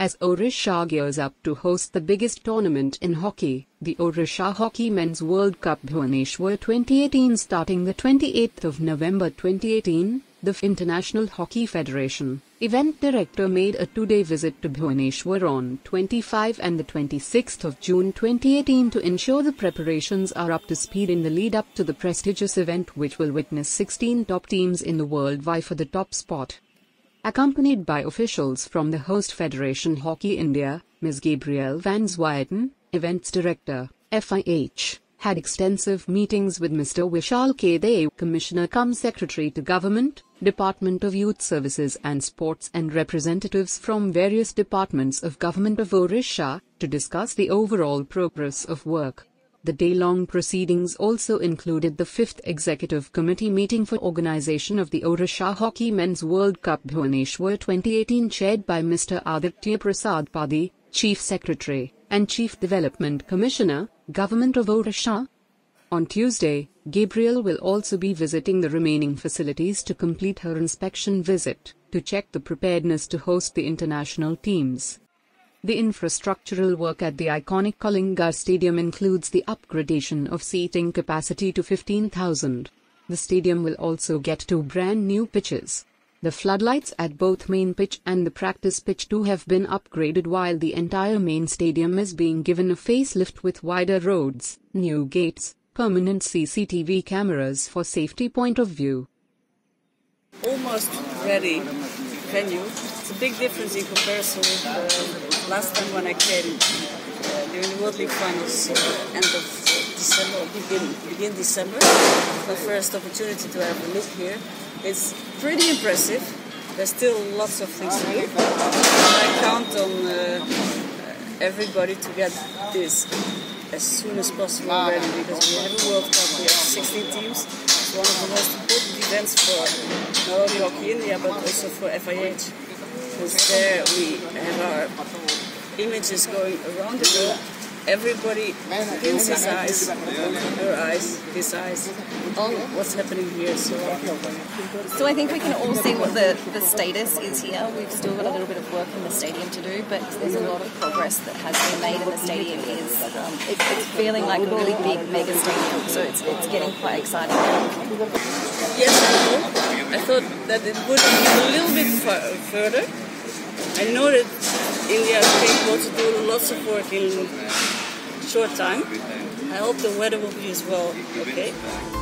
As Odisha gears up to host the biggest tournament in hockey, the Odisha Hockey Men's World Cup Bhubaneswar 2018 starting the 28th of November 2018, the International Hockey Federation event director made a two-day visit to Bhubaneswar on 25 and the 26th of June 2018 to ensure the preparations are up to speed in the lead up to the prestigious event which will witness 16 top teams in the world vie for the top spot. Accompanied by officials from the host federation Hockey India, Ms. Gabrielle Van Zwieten, events director, FIH, had extensive meetings with Mr. Vishal K. Commissioner cum Secretary to Government, Department of Youth Services and Sports and representatives from various departments of Government of Odisha to discuss the overall progress of work. The day-long proceedings also included the 5th Executive Committee meeting for organization of the Odisha Hockey Men's World Cup Bhubaneswar 2018 chaired by Mr. Aditya Prasad Padhi, Chief Secretary and Chief Development Commissioner, Government of Odisha. On Tuesday, Gabrielle will also be visiting the remaining facilities to complete her inspection visit to check the preparedness to host the international teams. The infrastructural work at the iconic Kalinga Stadium includes the upgradation of seating capacity to 15,000. The stadium will also get two brand new pitches. The floodlights at both main pitch and the practice pitch too have been upgraded while the entire main stadium is being given a facelift with wider roads, new gates, permanent CCTV cameras for safety point of view. Almost ready venue. It's a big difference in comparison with uh, last time when I came uh, during the World League finals, uh, end of December, begin, begin December. My first opportunity to have a look here. It's pretty impressive. There's still lots of things to do. I count on uh, everybody to get this as soon as possible ready because we have a World Cup. We have 16 teams. It's one of the most events for not only Hockey India but also for FIH. Because there we have our images going around the world everybody pins his eyes, her eyes, his eyes on what's happening here. So, so I think we can all see what the, the status is here. We've still got a little bit of work in the stadium to do, but there's a lot of progress that has been made in the stadium. Is um, it, it's feeling like a really big mega stadium, so it's, it's getting quite exciting. Yes, I I thought that it would be a little bit further. I know that India is capable to do lots of work in short time. I hope the weather will be as well okay.